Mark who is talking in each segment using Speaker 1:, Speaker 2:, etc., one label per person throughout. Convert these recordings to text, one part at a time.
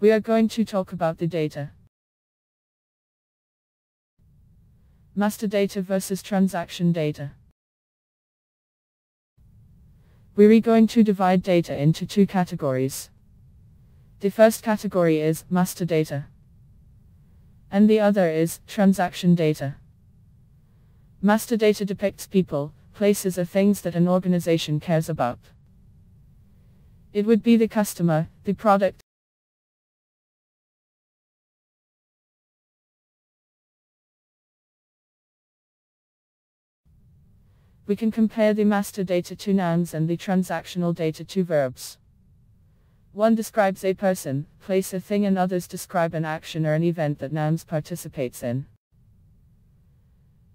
Speaker 1: We are going to talk about the data. Master data versus transaction data. We're going to divide data into two categories. The first category is master data. And the other is transaction data. Master data depicts people, places or things that an organization cares about. It would be the customer, the product, We can compare the master data to nouns and the transactional data to verbs. One describes a person, place a thing and others describe an action or an event that nouns participates in.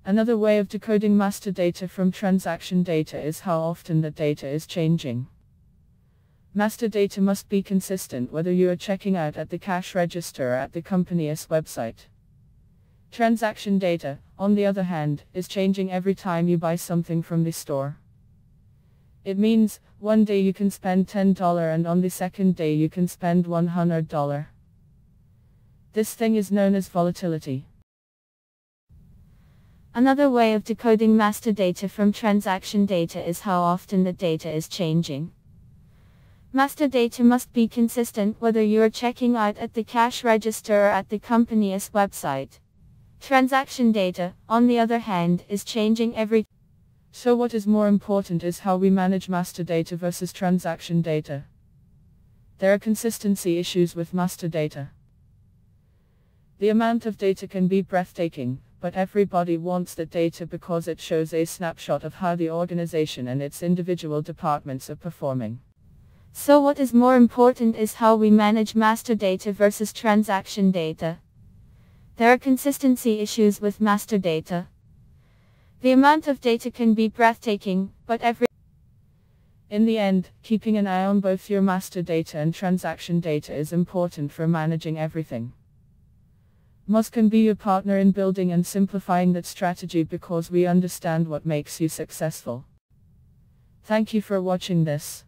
Speaker 1: Another way of decoding master data from transaction data is how often that data is changing. Master data must be consistent whether you are checking out at the cash register or at the company's website. Transaction data, on the other hand, is changing every time you buy something from the store. It means, one day you can spend $10 and on the second day you can spend $100. This thing is known as volatility.
Speaker 2: Another way of decoding master data from transaction data is how often the data is changing. Master data must be consistent whether you are checking out at the cash register or at the company's website. Transaction data, on the other hand, is changing every
Speaker 1: So what is more important is how we manage master data versus transaction data. There are consistency issues with master data. The amount of data can be breathtaking, but everybody wants that data because it shows a snapshot of how the organization and its individual departments are performing.
Speaker 2: So what is more important is how we manage master data versus transaction data. There are consistency issues with master data. The amount of data can be breathtaking, but every
Speaker 1: In the end, keeping an eye on both your master data and transaction data is important for managing everything. MAAS can be your partner in building and simplifying that strategy because we understand what makes you successful. Thank you for watching this.